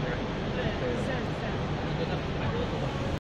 favorite.